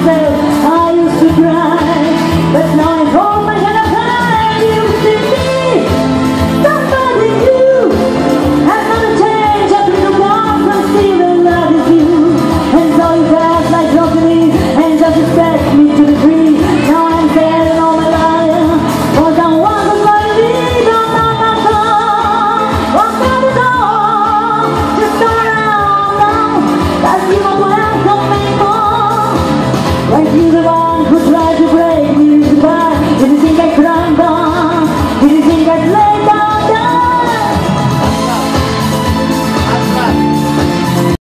myself Congratulations!